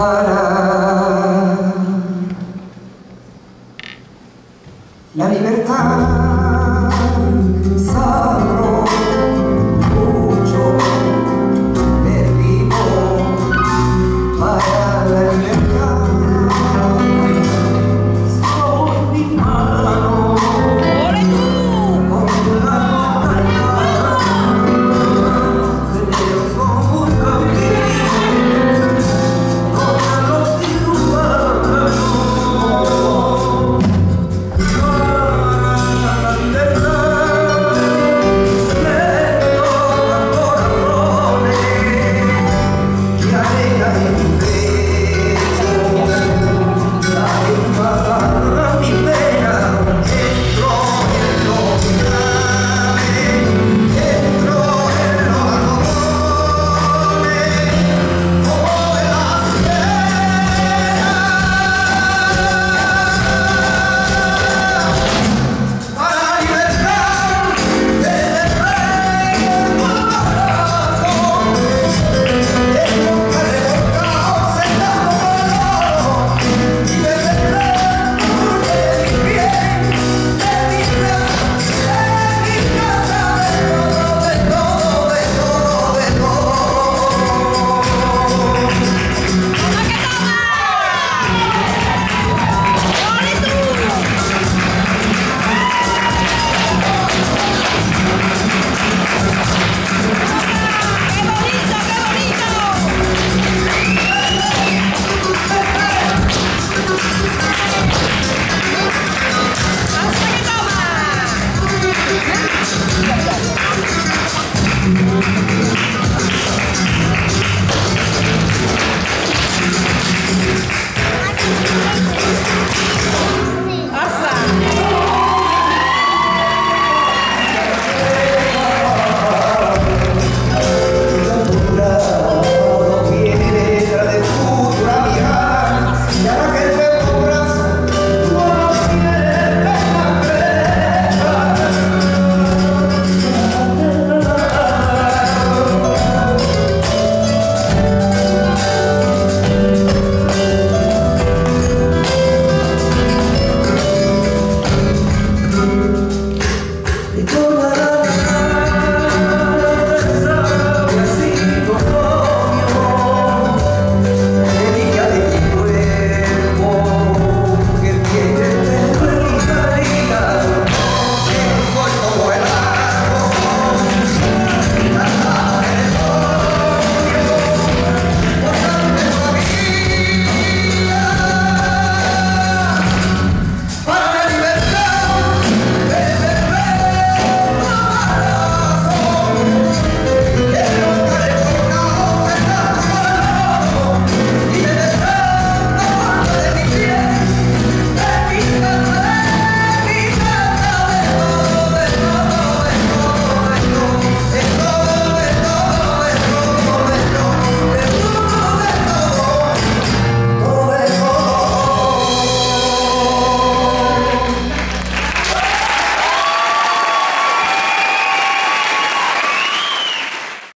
farà. La libertà